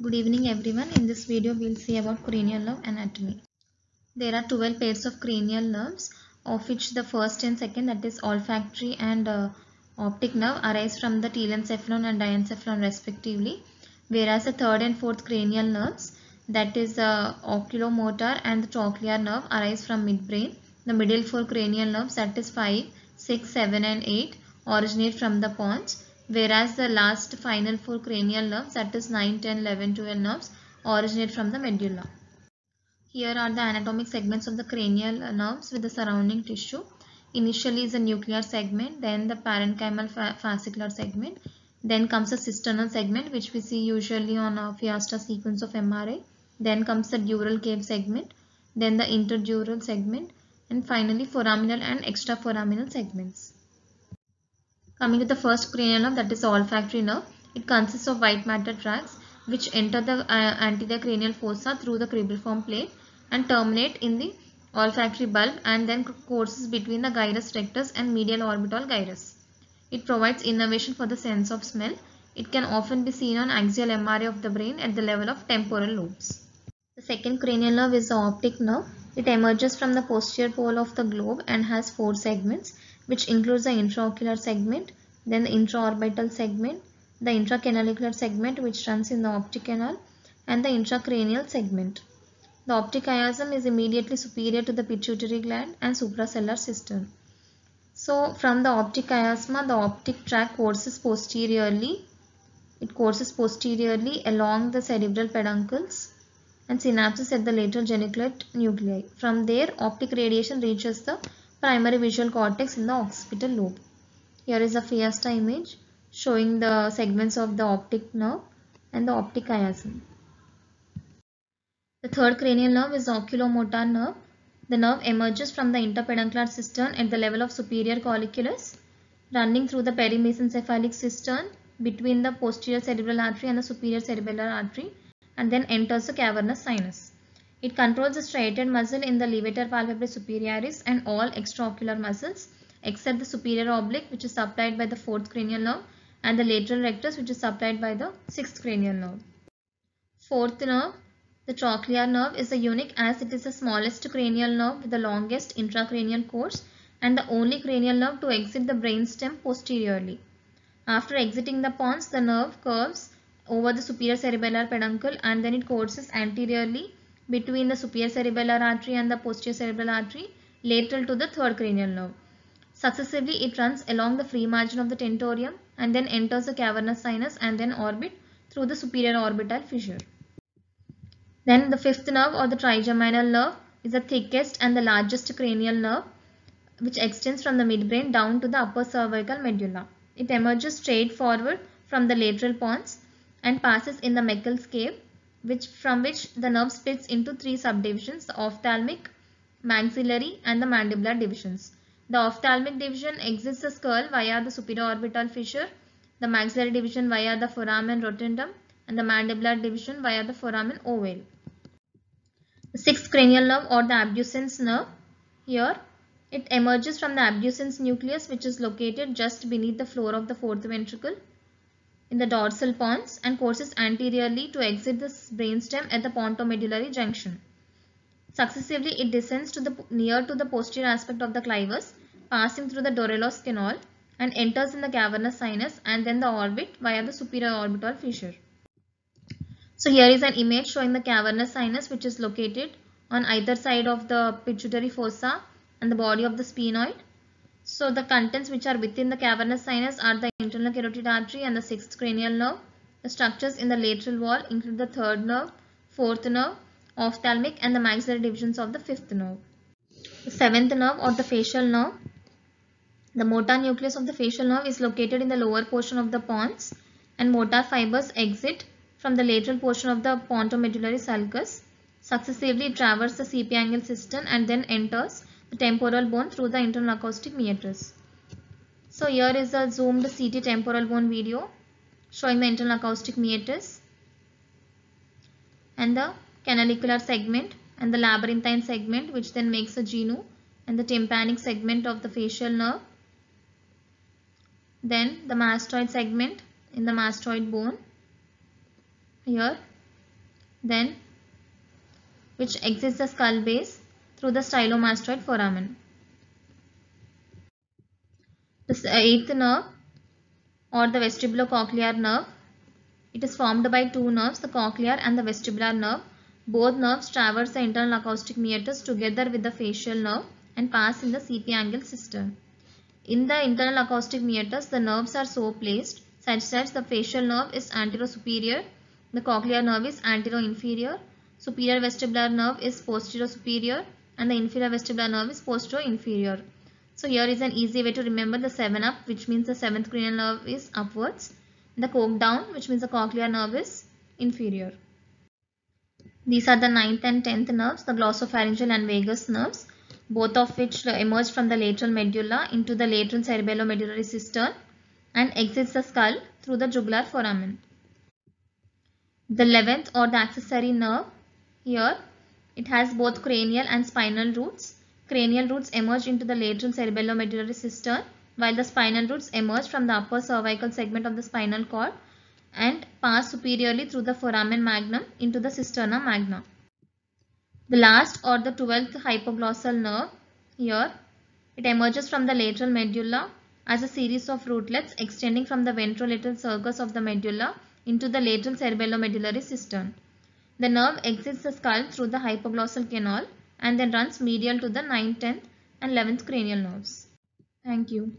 Good evening everyone. In this video we will see about cranial nerve anatomy. There are 12 pairs of cranial nerves of which the first and second that is olfactory and uh, optic nerve arise from the telencephalon and diencephalon respectively whereas the third and fourth cranial nerves that is uh, oculomotor and the trochlear nerve arise from midbrain. The middle four cranial nerves that is 5, 6, 7 and 8 originate from the pons whereas the last final four cranial nerves that is 9, 10, 11, 12 nerves originate from the medulla. Here are the anatomic segments of the cranial nerves with the surrounding tissue. Initially is the nuclear segment, then the parenchymal fa fascicular segment, then comes the cisternal segment which we see usually on a fiesta sequence of MRI. Then comes the dural cave segment, then the interdural segment and finally foraminal and extraforaminal segments. Coming to the first cranial nerve that is olfactory nerve. It consists of white matter tracts which enter the uh, anterior cranial fossa through the cribriform plate and terminate in the olfactory bulb and then courses between the gyrus rectus and medial orbital gyrus. It provides innervation for the sense of smell. It can often be seen on axial MRI of the brain at the level of temporal lobes. The second cranial nerve is the optic nerve. It emerges from the posterior pole of the globe and has four segments which includes the intraocular segment, then the intraorbital segment, the intracanalicular segment which runs in the optic canal and the intracranial segment. The optic chiasm is immediately superior to the pituitary gland and suprasellar cistern. So from the optic chiasma the optic tract courses posteriorly. It courses posteriorly along the cerebral peduncles and synapses at the lateral geniculate nuclei. From there optic radiation reaches the primary visual cortex in the occipital lobe. Here is a fiesta image showing the segments of the optic nerve and the optic chiasm. The third cranial nerve is the oculomotor nerve. The nerve emerges from the interpeduncular cistern at the level of superior colliculus, running through the perimesencephalic cistern between the posterior cerebral artery and the superior cerebellar artery and then enters the cavernous sinus. It controls the striated muscle in the levator palpebrae superioris and all extraocular muscles except the superior oblique which is supplied by the fourth cranial nerve and the lateral rectus which is supplied by the sixth cranial nerve. Fourth nerve, the trochlear nerve is unique as it is the smallest cranial nerve with the longest intracranial course and the only cranial nerve to exit the brainstem posteriorly. After exiting the pons, the nerve curves over the superior cerebellar peduncle and then it courses anteriorly between the superior cerebellar artery and the posterior cerebral artery lateral to the third cranial nerve. Successively, it runs along the free margin of the tentorium and then enters the cavernous sinus and then orbit through the superior orbital fissure. Then the fifth nerve or the trigeminal nerve is the thickest and the largest cranial nerve which extends from the midbrain down to the upper cervical medulla. It emerges straight forward from the lateral pons and passes in the Meckel's cave which from which the nerve splits into three subdivisions the ophthalmic, maxillary and the mandibular divisions. The ophthalmic division exits the skull via the superior orbital fissure, the maxillary division via the foramen rotundum and the mandibular division via the foramen ovale. The sixth cranial nerve or the abducens nerve here it emerges from the abducens nucleus which is located just beneath the floor of the fourth ventricle in the dorsal pons and courses anteriorly to exit the brainstem at the pontomedullary junction. Successively, it descends to the near to the posterior aspect of the clivus, passing through the Dorello's canal and enters in the cavernous sinus and then the orbit via the superior orbital fissure. So here is an image showing the cavernous sinus which is located on either side of the pituitary fossa and the body of the sphenoid. So the contents which are within the cavernous sinus are the internal carotid artery and the sixth cranial nerve. The structures in the lateral wall include the third nerve, fourth nerve, ophthalmic and the maxillary divisions of the fifth nerve. The seventh nerve or the facial nerve. The motor nucleus of the facial nerve is located in the lower portion of the pons and motor fibers exit from the lateral portion of the pontomedullary sulcus. Successively it traverses the angle cistern and then enters temporal bone through the internal acoustic meatus. So here is a zoomed CT temporal bone video showing the internal acoustic meatus and the canalicular segment and the labyrinthine segment which then makes a genu and the tympanic segment of the facial nerve. Then the mastoid segment in the mastoid bone here then which exits the skull base through the stylomastoid foramen. The uh, eighth nerve or the vestibulocochlear nerve. It is formed by two nerves, the cochlear and the vestibular nerve. Both nerves traverse the internal acoustic meatus together with the facial nerve and pass in the CP angle cistern. In the internal acoustic meatus, the nerves are so placed such that the facial nerve is anterosuperior, the cochlear nerve is anteroinferior, superior vestibular nerve is posterior superior and the inferior vestibular nerve is posterior inferior. So here is an easy way to remember the 7 up which means the 7th cranial nerve is upwards. The coke down which means the cochlear nerve is inferior. These are the 9th and 10th nerves, the glossopharyngeal and vagus nerves, both of which emerge from the lateral medulla into the lateral cerebellomedullary cistern and exits the skull through the jugular foramen. The 11th or the accessory nerve here it has both cranial and spinal roots Cranial roots emerge into the lateral cerebellomedullary cistern while the spinal roots emerge from the upper cervical segment of the spinal cord and pass superiorly through the foramen magnum into the cisterna magna. The last or the 12th hypoglossal nerve here, it emerges from the lateral medulla as a series of rootlets extending from the ventrolateral surface of the medulla into the lateral cerebellomedullary cistern. The nerve exits the skull through the hypoglossal canal and then runs medial to the 9th, 10th and 11th cranial nerves. Thank you.